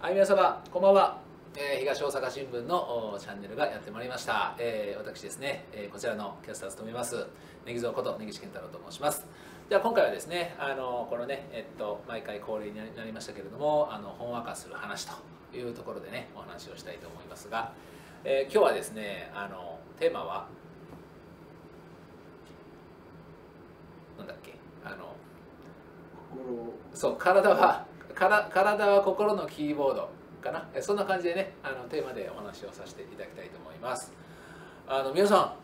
はい皆様こんばんは、えー東大阪新聞のおチャンネルがやってまいりました、えー私ですね、えーこちらのキャスターを務めますネギゾーこと根岸健太郎と申します。では今回はですねあのこのねえっと毎回恒例になりましたけれどもあのほんわかする話というところでねお話をしたいと思いますが、えー今日はですねあのテーマはなんだっけあのそう体はから体は心のキーボードかな？そんな感じでねあのテーマでお話をさせていただきたいと思います。あの皆さん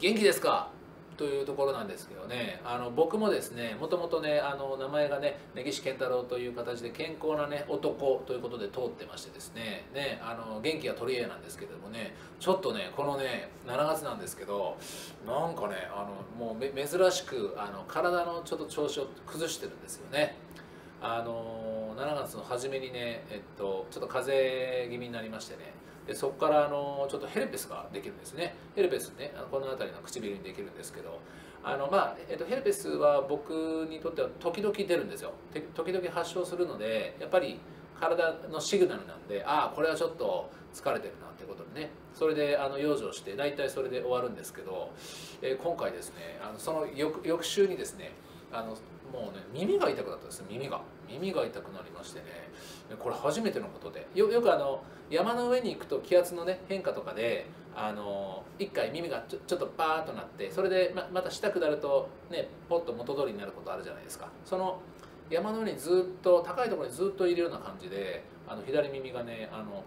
元気ですか？というところなんですけどね。あの僕もですねもともとねあの名前がね根岸健太郎という形で健康なね男ということで通ってましてですね。ねあの元気が取り柄なんですけどもね。ちょっとねこのね7月なんですけどなんかねあのもう珍しくあの体のちょっと調子を崩してるんですよね。あの7月の初めにね、えっと、ちょっと風邪気味になりましてね。でそこからあのちょっとヘルペスができるんですね。ヘルペスねこの辺りの唇にできるんですけど。あの、まあえっと、ヘルペスは僕にとっては時々出るんですよ。時々発症するのでやっぱり体のシグナルなんでああこれはちょっと疲れてるなってことでね。それであの養生して大体それで終わるんですけど、えー今回ですねあのその翌週にですねあのもうね耳が痛くなったんです耳が。耳が痛くなりましてね。これ初めてのことで。よよくあの山の上に行くと気圧のね変化とかであの一回耳がちょちょっとバーッとなってそれでままた下下るとねポッと元通りになることあるじゃないですか。その山の上にずっと高いところにずっといるような感じであの左耳がねあの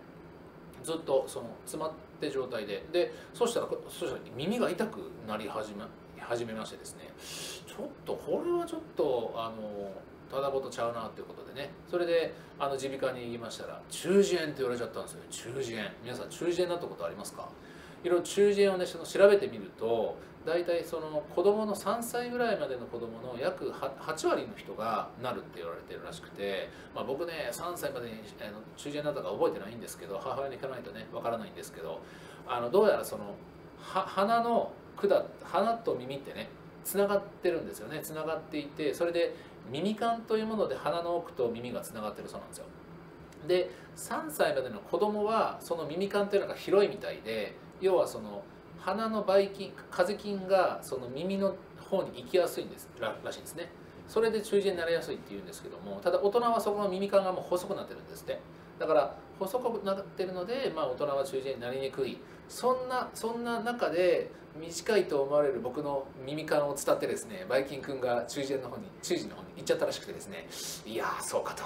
ずっとその詰まって状態で。でそしたらそしたら耳が痛くなり始め始めましてですね。ちょっとこれはちょっとあのただことちゃうなっていうことでね。それであの耳鼻科に言いましたら中耳炎って言われちゃったんですよ。中耳炎。皆さん中耳炎になったことありますか？いろいろ中耳炎をねその調べてみると大体その子供の3歳ぐらいまでの子供の約8割の人がなるって言われてるらしくて、まあ、僕ね3歳までに中耳炎になったか覚えてないんですけど母親に聞かないとねわからないんですけどあのどうやらその鼻の管鼻と耳ってねつながってるんですよね。つながっていてそれで耳管というもので鼻の奥と耳がつながってるそうなんですよ。で3歳までの子供はその耳管というのが広いみたいで要はその鼻のばい菌風菌がその耳の方に行きやすいんですららしいんですね。それで中耳炎になりやすいっていうんですけどもただ大人はそこの耳管がもう細くなってるんですって。だから細くなってるので、まあ、大人は中耳炎になりにくい。そんなそんな中で短いと思われる僕の耳管を伝ってですねバイキン君が中耳炎の方に中耳の方に行っちゃったらしくてですねいやそうかと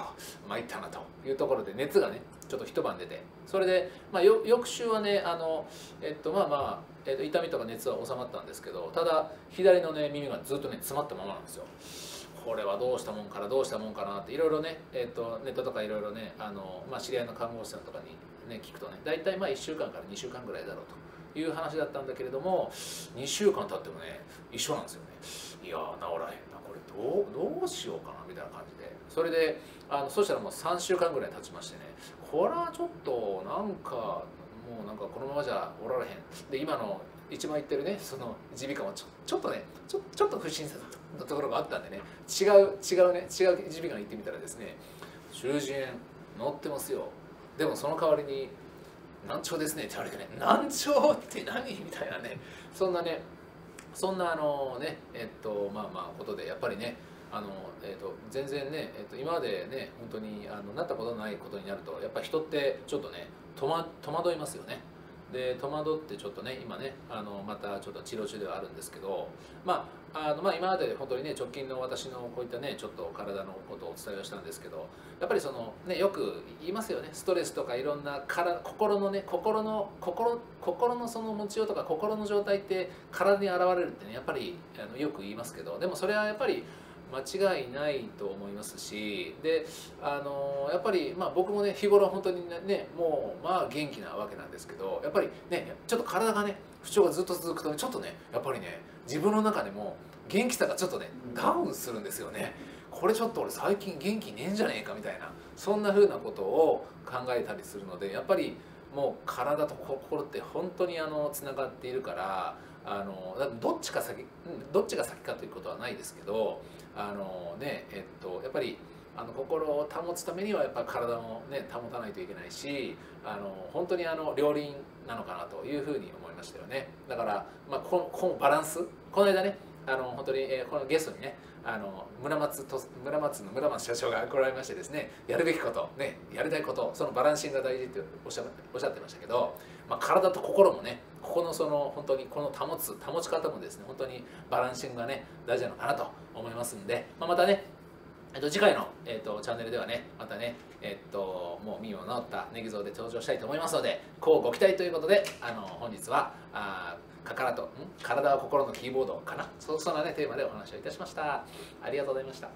参ったなというところで熱がねちょっと一晩出て。それで、まあ、翌週はねあの、えっと、まあまあ、えっと、痛みとか熱は収まったんですけどただ左のね耳がずっとね詰まったままなんですよ。これはどうしたもんからどうしたもんかなっていろいろね、えっとネットとかいろいろねあの、まあ、知り合いの看護師さんとかに、ね、聞くとね大体まあ1週間から2週間ぐらいだろうという話だったんだけれども2週間経ってもね一緒なんですよね。いやー治らへんなこれどうどうしようかなみたいな感じで。それであのそしたらもう3週間ぐらい経ちましてねこれはちょっとなんかもうなんかこのままじゃおられへん。で今の一番言ってるねその耳鼻科もちょちょっとねちょちょっと不審者のところがあったんでね違う違うね違う耳鼻科に行ってみたらですね中耳炎乗ってますよ。でもその代わりに難聴ですねって言われてね難聴って何？みたいなねそんなねそんなあのねえっとまあまあことでやっぱりねあの、えっと、全然ね、えっと、今までね本当にあのなったことのないことになるとやっぱ人ってちょっとね戸ま戸惑いますよね。で戸惑ってちょっとね今ねあのまたちょっと治療中ではあるんですけどまああのまあ今まで本当にね直近の私のこういったねちょっと体のことをお伝えをしたんですけどやっぱりそのねよく言いますよね。ストレスとかいろんなから心のね心の心心のその持ちようとか心の状態って体に現れるってねやっぱりあのよく言いますけどでもそれはやっぱり間違いないと思いますしであのやっぱり、まあ、僕もね日頃本当にねもうまあ元気なわけなんですけどやっぱりねちょっと体がね不調がずっと続くとねちょっとねやっぱりね自分の中でも元気さがちょっとねダウンするんですよね。これちょっと俺最近元気ねえんじゃねえかみたいなそんな風なことを考えたりするのでやっぱりもう体と心って本当にあのつながっているからあのどっちか先どっちが先かということはないですけどあのねえっとやっぱりあの心を保つためにはやっぱ体もね保たないといけないしあの本当にあの両輪なのかなというふうに思いましたよね。だから、まあ、ここのバランスこの間ねあの本当に、えーこのゲストにねあの村松と村松の村松社長が来られましてですねやるべきこと、ね、やりたいことそのバランシングが大事っておっしゃおっしゃってましたけど、まあ、体と心もねここのその本当にこの保つ保ち方もですね本当にバランシングがね大事なのかなと思いますんで、まあ、またねえっと、次回の、えっと、チャンネルではねまたねえっともう身を治ったネギ像で登場したいと思いますのでこうご期待ということであの本日はあかからとん？体は心のキーボードかな？そそんなねテーマでお話をいたしました。ありがとうございました。